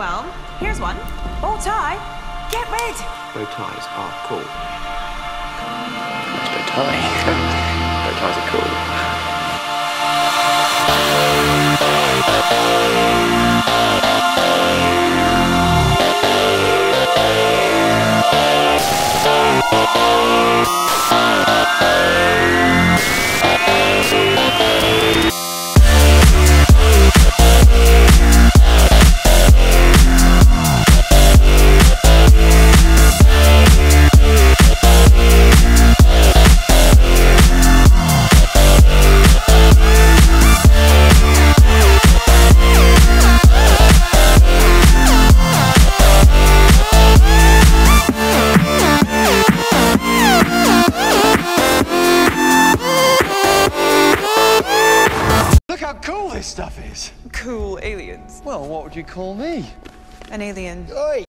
Well, here's one. Bow tie. Get rid. Bow ties are cool. Nice bow tie. bow ties are cool. cool this stuff is. Cool aliens. Well, what would you call me? An alien. Oi!